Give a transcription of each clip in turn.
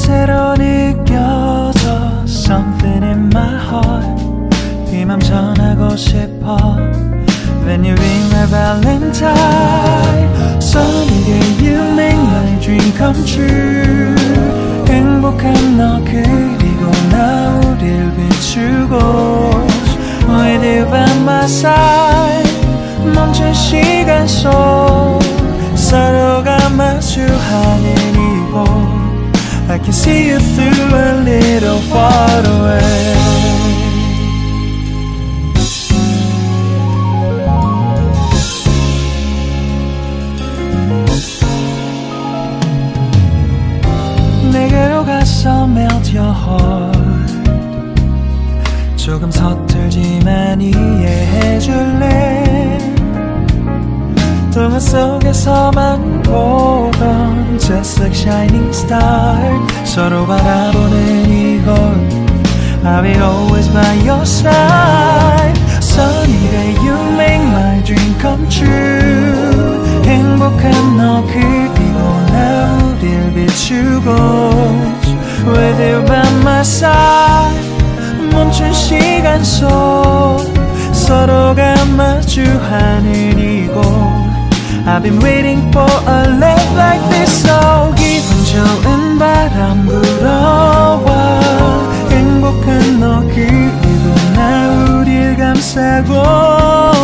새로 느껴져 Something in my heart 이맘 전하고 싶어 When you ring my valentine Sunny day you make my dream come true 행복한 너 그리고 나 우릴 비추고 With you by my side 멈춘 시간 속 서로 see you through a little far away 내게로 가서 melt your heart 조금 서툴지만 이해해줄래 동화 속에서만 보던 Just like shining star 서로 바라보는 이곳 I'll be always by your side Sunny day you make my dream come true 행복한 너 그리고 나 우릴 비추고 With you by my side 멈춘 시간 속 서로가 마주하는 이곳 I've been waiting for a love like this So 기분 좋은 바람 불어와 행복한 너 그리고 나 우릴 감싸고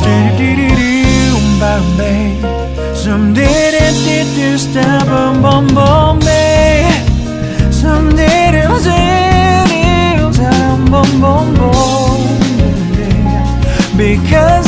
Stirred Bombay Someday that did you stop on Bombay Someday that was it Bombay Because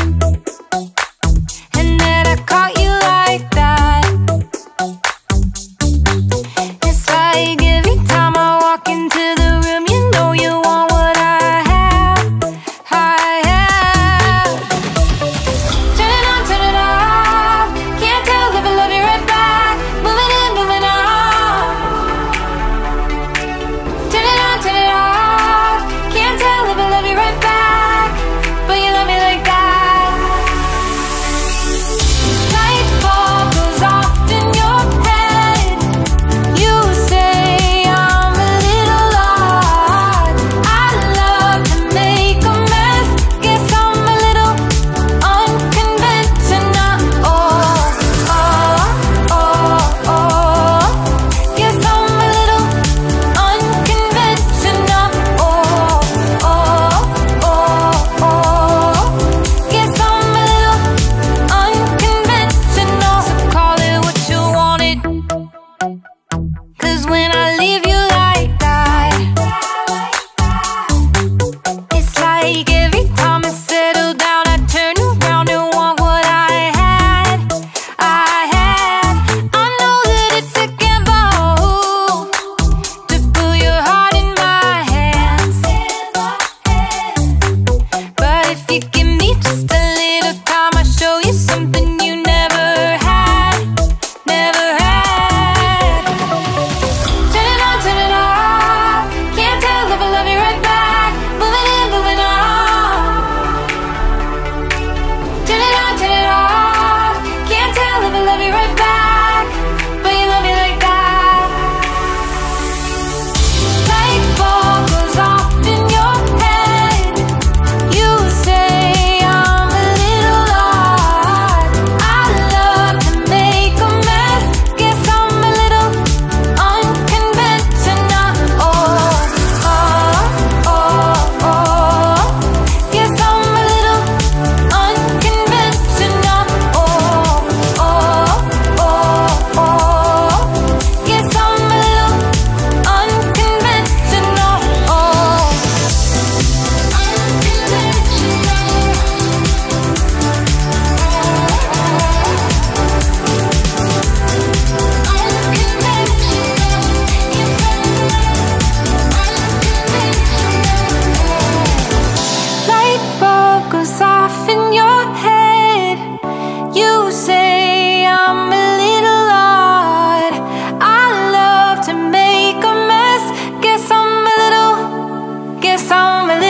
so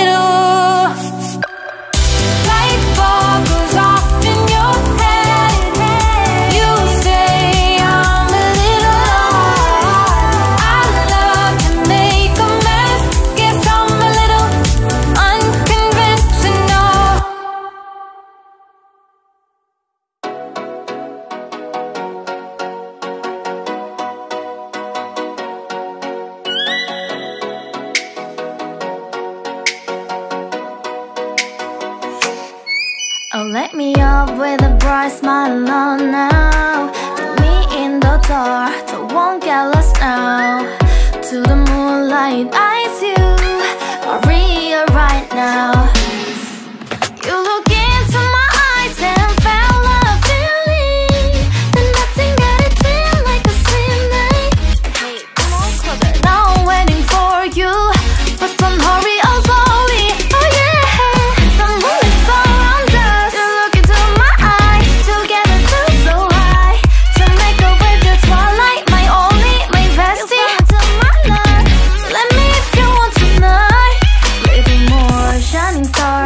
smile on now. Put me in the dark, so won't get lost now. To the moonlight, eyes you, Maria right now.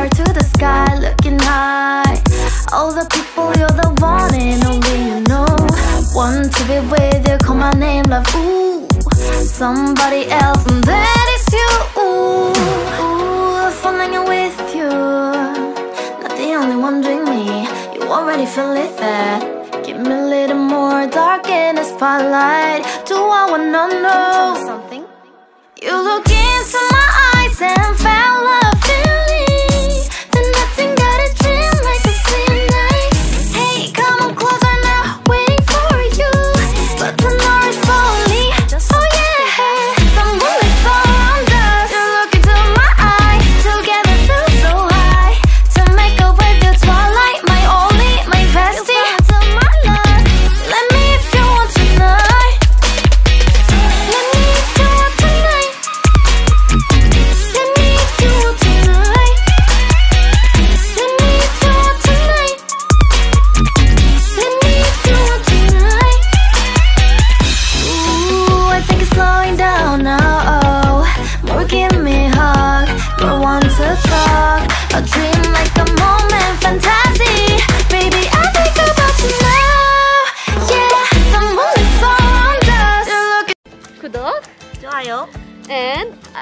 Shining to the sky, looking high. All the people, you're the one and only you know. Want to be with you, call my name, love. Ooh, somebody else, and that is you. Ooh, ooh, falling with you. Not the only one doing me. You already feel it there. Give me a little more dark in the spotlight. Do I wanna know something? You look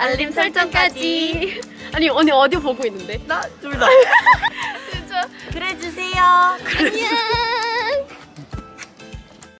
알림 설정까지. 아니 언니 어디 보고 있는데? 나 둘 다. 진짜. 그래 주세요. 안녕.